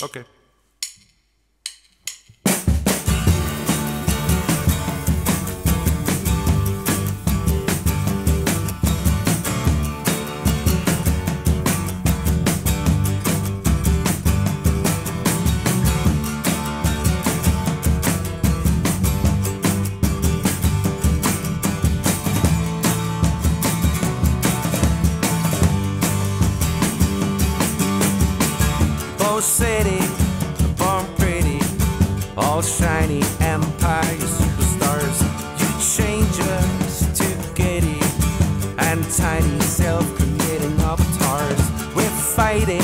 Okay. City, born pretty, all shiny empire superstars. You change us to giddy and tiny self-creating avatars. We're fighting,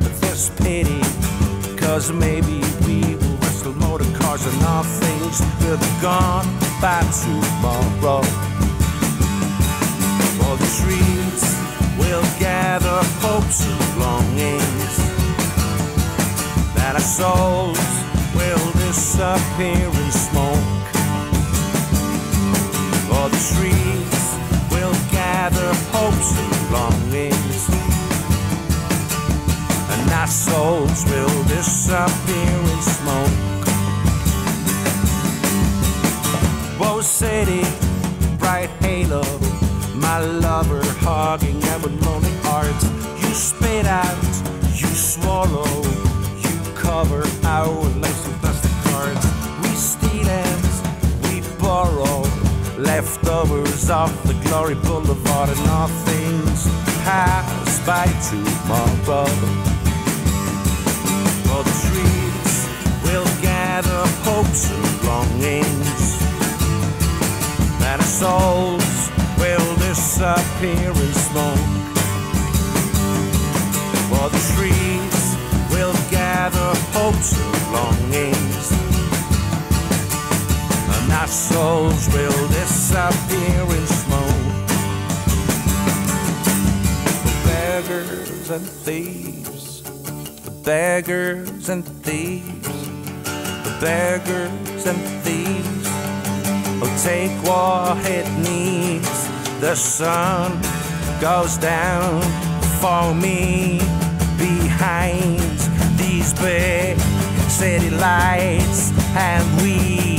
but there's pity, cause maybe we will wrestle motor cars and all things will be gone by tomorrow. For the streets will gather hopes and our souls will disappear in smoke. For the streets will gather hopes and longings, and our souls will disappear in smoke. Woe City, bright halo, my lover hugging our lonely hearts. You spit out, you swallow, cover our lives with plastic cards. We steal and we borrow leftovers off the glory boulevard, and all things pass by tomorrow. For the streets will gather hopes and longings that our souls will disappear in smoke. Souls will disappear in smoke. The beggars and thieves, the beggars and thieves, the beggars and thieves. will take what it needs. The sun goes down for me behind these big city lights, and we.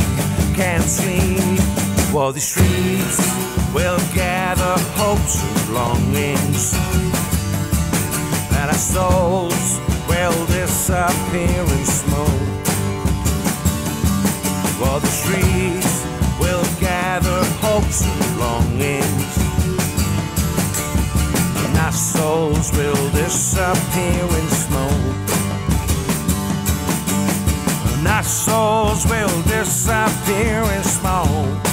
While the streets will gather hopes and longings, and our souls will disappear in smoke. While the streets will gather hopes and longings, and our souls will disappear in smoke. And our souls will disappear in smoke.